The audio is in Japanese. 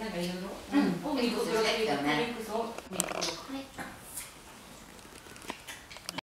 なんかいろいろ。うん。をミクスしてみたね。